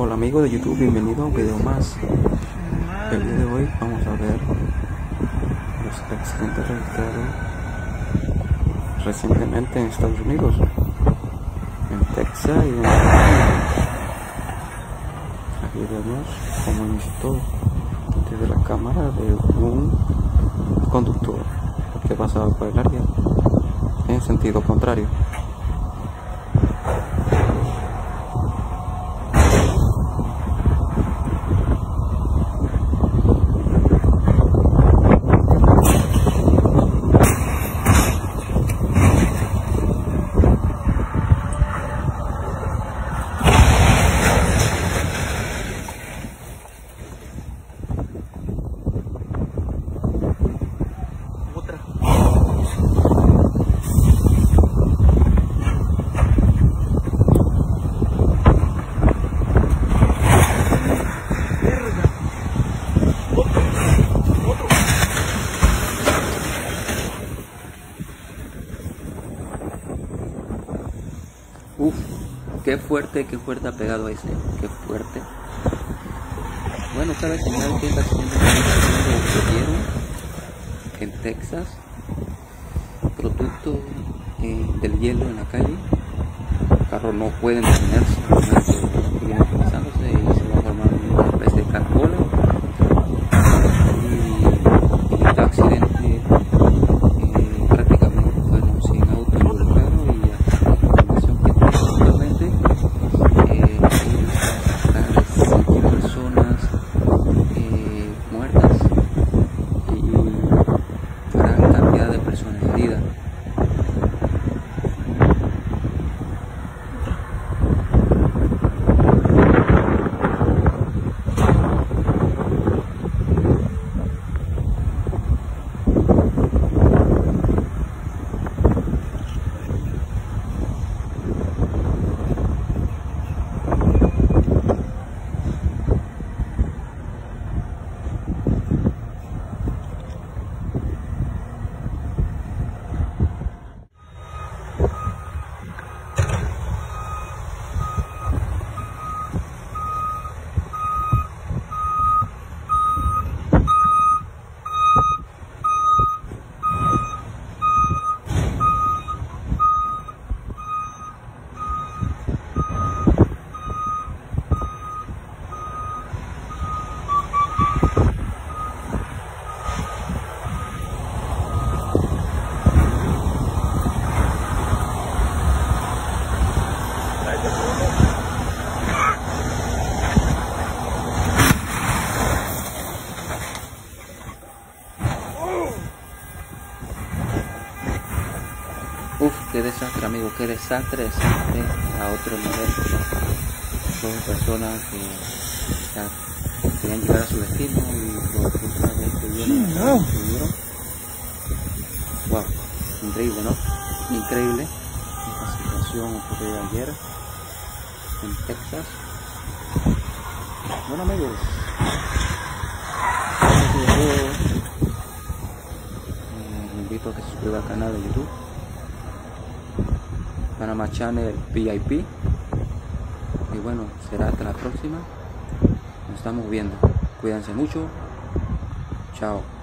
Hola amigos de YouTube, bienvenido a un video más. El día de hoy vamos a ver los accidentes registrados recientemente en Estados Unidos, en Texas y en Aquí vemos cómo inició desde la cámara de un conductor que pasaba por el área en sentido contrario. Uf, qué fuerte, qué fuerte ha pegado ese, qué fuerte. Bueno, cabe señalar que esta accidente ocurrieron en Texas, producto eh, del hielo en la calle. Los carros no pueden detenerse, vienen y se va a formar una especie de carcola. Y, y este accidente eh, prácticamente fueron sin auto involucrado y hasta la información que tengo actualmente eh, hay cinco personas eh, muertas y gran cantidad de personas heridas. Uf, qué desastre, amigo, qué desastre, desastre a otro nivel. Son personas que ya querían llegar a su destino y por culpa de este estuvieron. Wow, increíble, ¿no? Increíble. Esta situación ocurrió ayer en Texas. Bueno, amigos, eh, invito a que se suscriba al canal de YouTube. Panama Channel VIP. Y bueno, será hasta la próxima. Nos estamos viendo. Cuídense mucho. Chao.